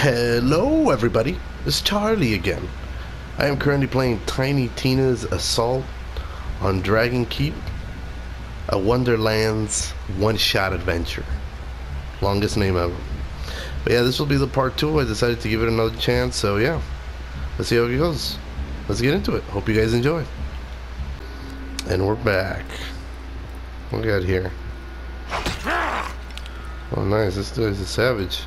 Hello, everybody. It's Charlie again. I am currently playing Tiny Tina's Assault on Dragon Keep, a Wonderlands one-shot adventure. Longest name ever. But yeah, this will be the part two. I decided to give it another chance, so yeah. Let's see how it goes. Let's get into it. Hope you guys enjoy. And we're back. We got here? Oh, nice. This dude is a savage.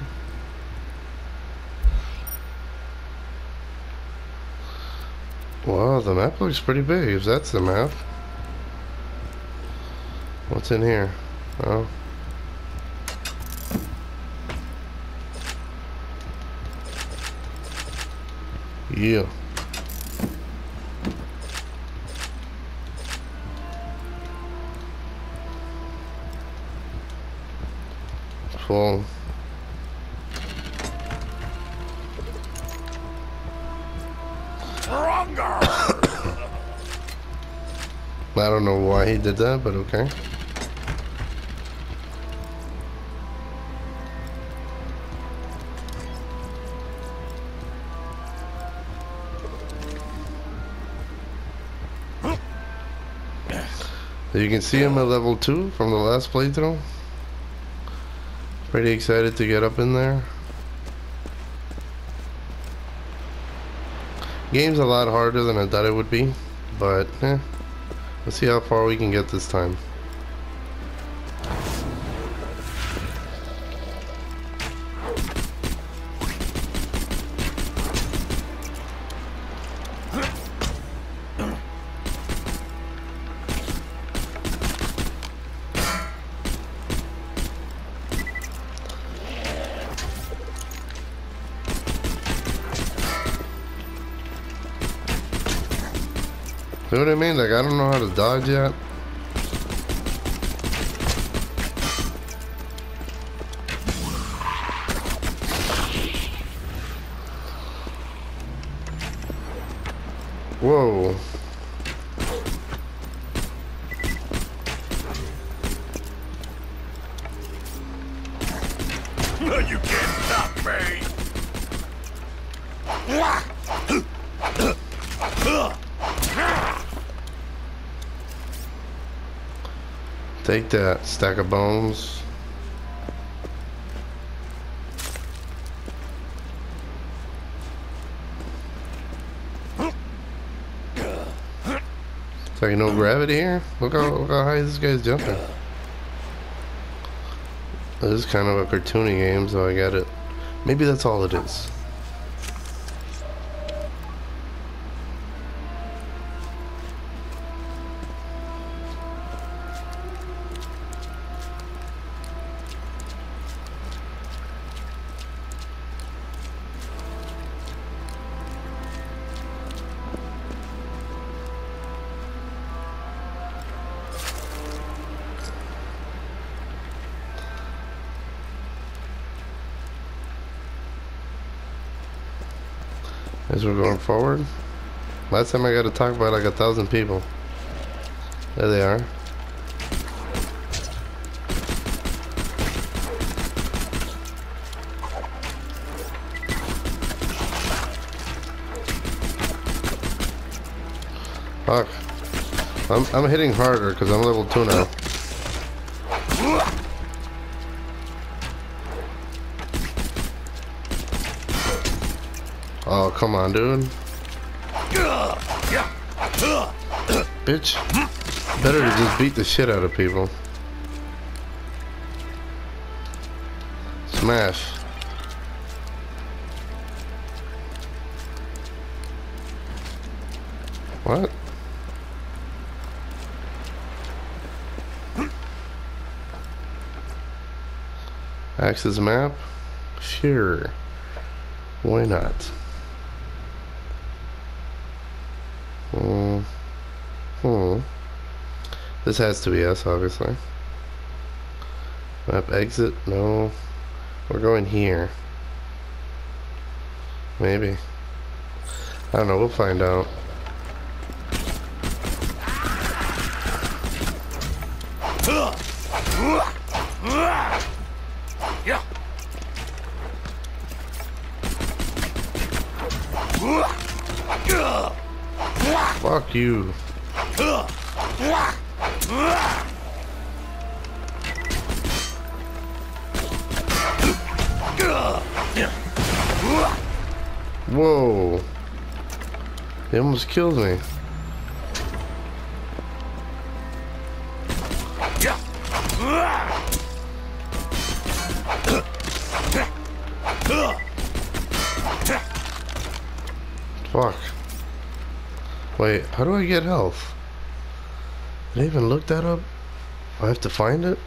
Wow, the map looks pretty big, if that's the map. What's in here? Oh. Yeah. Full. I don't know why he did that, but okay. You can see him at level 2 from the last playthrough. Pretty excited to get up in there. Game's a lot harder than I thought it would be, but eh. Let's see how far we can get this time. Mean? Like, I don't know how to dodge yet. Whoa. That, stack of bones. It's like no gravity here? Look how, look how high this guy's jumping. This is kind of a cartoony game, so I get it. Maybe that's all it is. As we're going forward. Last time I got to talk by like a thousand people. There they are. Fuck. I'm, I'm hitting harder because I'm level 2 now. Come on, dude. Bitch. Better to just beat the shit out of people. Smash. What? Access map? Sure. Why not? Oh. This has to be us, obviously. Map exit? No. We're going here. Maybe. I don't know, we'll find out. Fuck you. Whoa. He almost killed me. Fuck. Wait, how do I get health? Did I even look that up? I have to find it?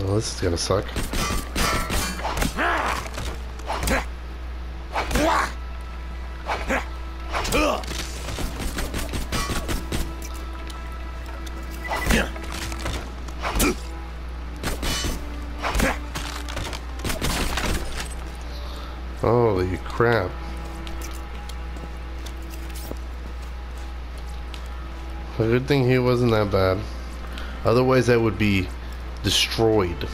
Well, this is gonna suck. Holy crap. Good thing he wasn't that bad. Otherwise I would be destroyed.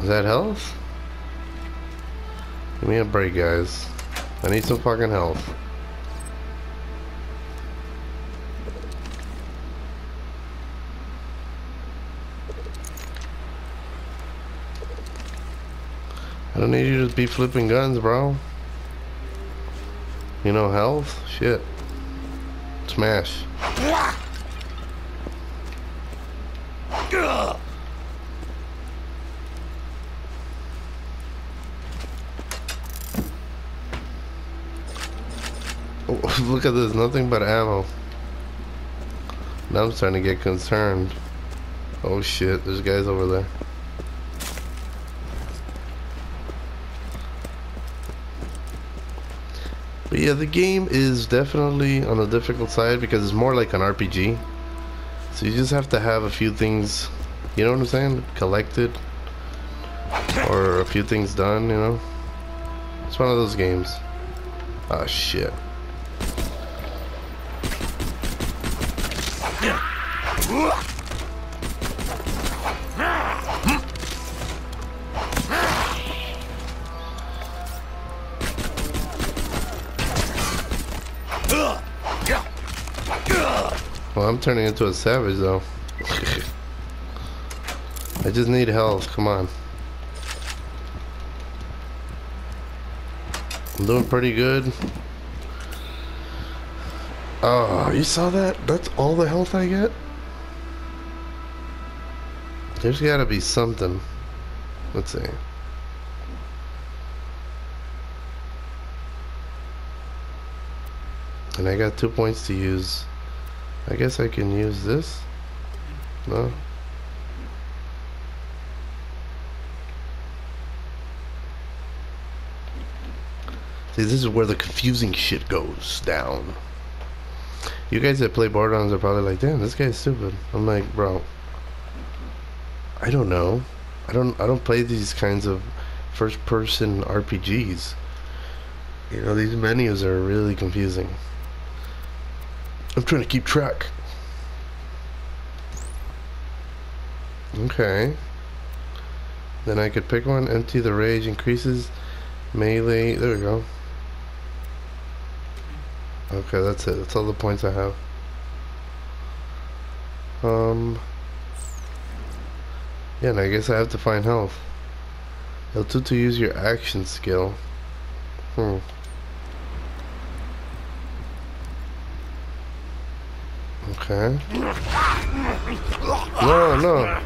Is that health? Give me a break, guys. I need some fucking health. I don't need you to be flipping guns, bro. You know, health? Shit. Smash. Oh, look at this, nothing but ammo. Now I'm starting to get concerned. Oh shit, there's guys over there. But yeah, the game is definitely on the difficult side because it's more like an RPG. So you just have to have a few things, you know what I'm saying, collected. Or a few things done, you know. It's one of those games. Oh shit. Turning into a savage though. I just need health, come on. I'm doing pretty good. Oh, you saw that? That's all the health I get? There's gotta be something. Let's see. And I got two points to use. I guess I can use this. No? See, this is where the confusing shit goes down. You guys that play Borderlands are probably like, damn, this guy's stupid. I'm like, bro, I don't know. I don't I don't play these kinds of first person RPGs. You know, these menus are really confusing. I'm trying to keep track. Okay. Then I could pick one, empty the rage, increases melee. There we go. Okay, that's it. That's all the points I have. Um. Yeah, and I guess I have to find health. L2 to use your action skill. Hmm. Okay. No, no.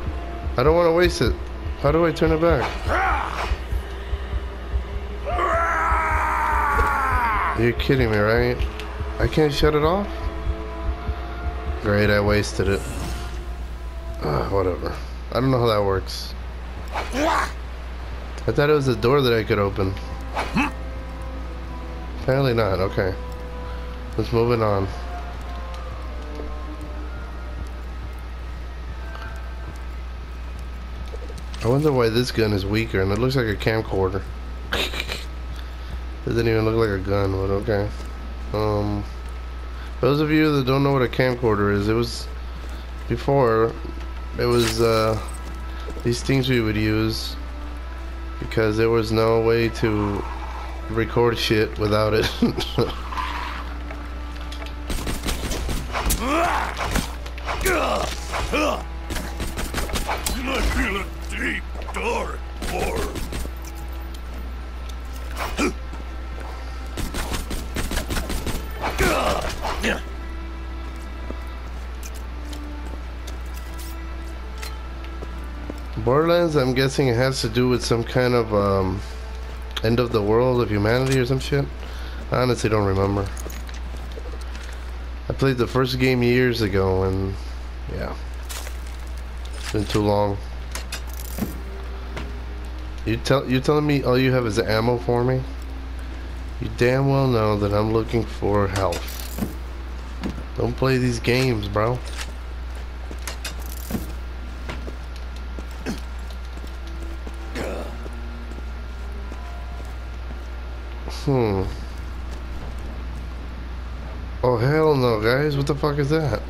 I don't want to waste it. How do I turn it back? You're kidding me, right? I can't shut it off? Great, I wasted it. Uh, whatever. I don't know how that works. I thought it was a door that I could open. Apparently not, okay. Let's move it on. I wonder why this gun is weaker, and it looks like a camcorder. Doesn't even look like a gun, but okay. Um, those of you that don't know what a camcorder is, it was before. It was uh, these things we would use because there was no way to record shit without it. dark. Borderlands, I'm guessing it has to do with some kind of um, end of the world of humanity or some shit. I honestly don't remember. I played the first game years ago and yeah. It's been too long. You tell you telling me all you have is ammo for me? You damn well know that I'm looking for health. Don't play these games, bro. Hmm. Oh hell no, guys! What the fuck is that?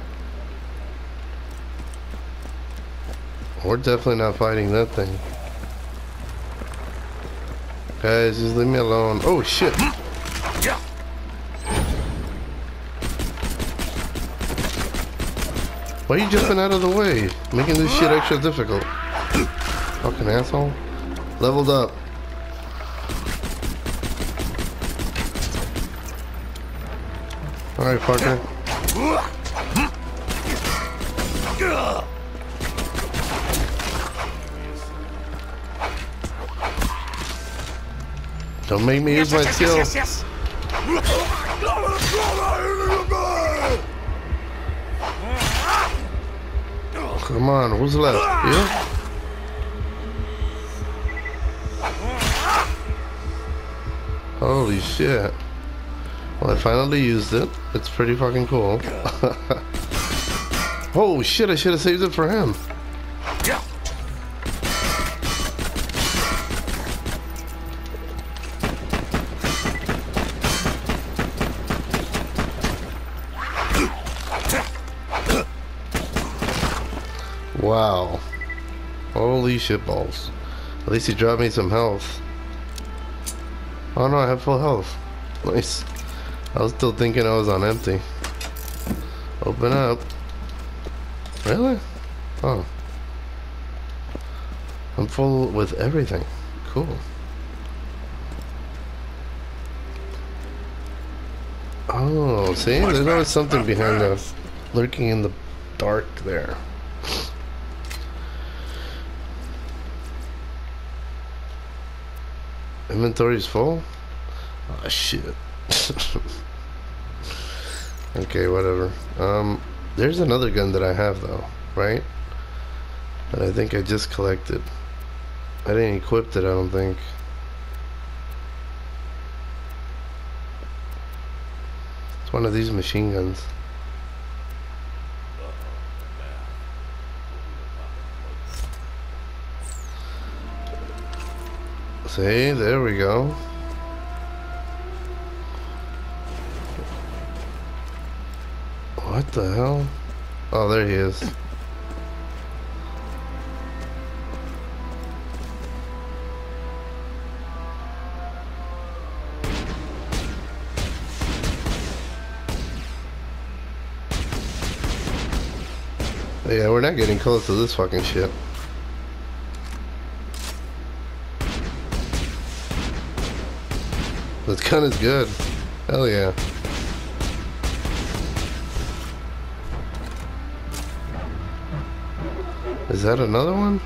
We're definitely not fighting that thing. Guys, just leave me alone. Oh shit! Why are you jumping out of the way? Making this shit extra difficult. Fucking asshole. Leveled up. Alright, Parker. Don't make me use my skill. Yes, yes. Come on, who's left? You? Holy shit. Well, I finally used it. It's pretty fucking cool. oh shit, I should have saved it for him. Wow. Holy shit balls. At least he dropped me some health. Oh no, I have full health. Nice. I was still thinking I was on empty. Open up. Really? Oh. I'm full with everything. Cool. Oh, see? There's always something behind us. lurking in the dark there. Inventory's full? Oh shit. okay, whatever. Um, there's another gun that I have though, right? That I think I just collected. I didn't equip it, I don't think. It's one of these machine guns. See, there we go. What the hell? Oh, there he is. Yeah, we're not getting close to this fucking shit. This gun is good. Hell yeah. Is that another one?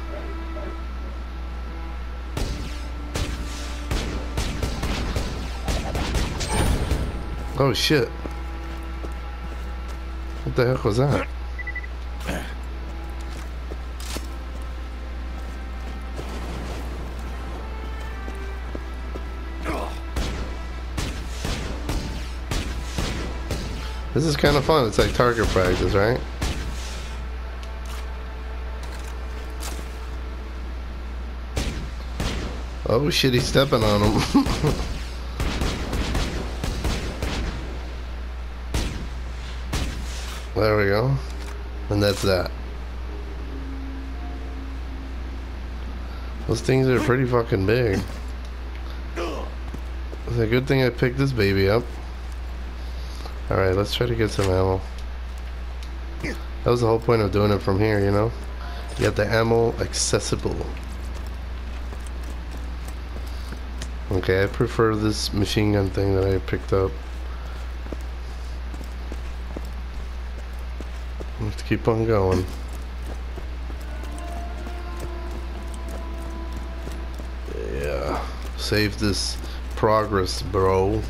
Oh shit. What the heck was that? This is kind of fun. It's like target practice, right? Oh shit, he's stepping on him. there we go. And that's that. Those things are pretty fucking big. It's a good thing I picked this baby up. Alright, let's try to get some ammo. That was the whole point of doing it from here, you know? Got the ammo accessible. Okay, I prefer this machine gun thing that I picked up. Let's keep on going. Yeah. Save this progress, bro.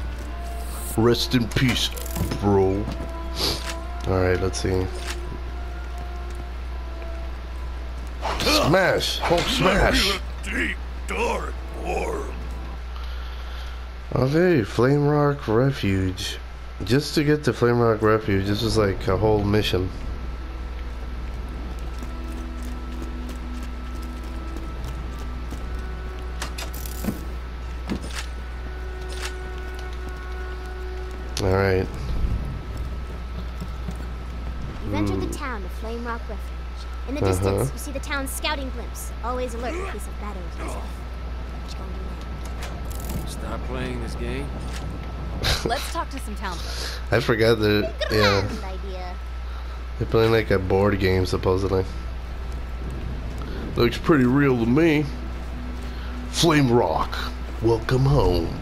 Rest in peace, bro. Alright, let's see. Smash! Hulk smash! Okay, Flame Rock Refuge. Just to get to Flame Rock Refuge, this was like a whole mission. Alright. You've entered the town of Flame Rock Refuge. In the uh-huh. distance, you see the town's scouting blimps, always alert in case of battles and stuff. What you gonna do now? Stop playing this game. Let's talk to some town folk. I forgot that, yeah. Idea. They're playing like a board game supposedly. Looks pretty real to me. Flame Rock, welcome home.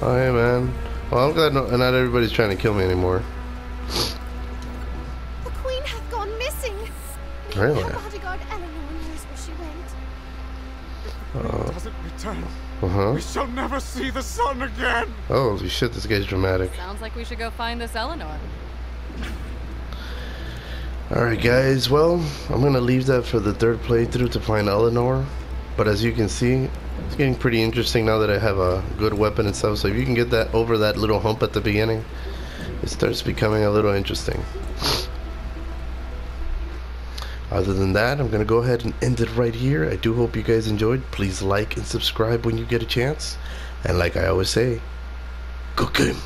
Oh hey man. Well I'm glad no, not everybody's trying to kill me anymore. Doesn't return, Uh-huh. we shall never see the sun again. Oh holy shit, this guy's dramatic. Sounds like we should go find this Eleanor. Alright guys, well, I'm gonna leave that for the third playthrough to find Eleanor. But as you can see, it's getting pretty interesting now that I have a good weapon and stuff. So if you can get that over that little hump at the beginning, it starts becoming a little interesting. Other than that, I'm gonna go ahead and end it right here. I do hope you guys enjoyed. Please like and subscribe when you get a chance. And like I always say, good game.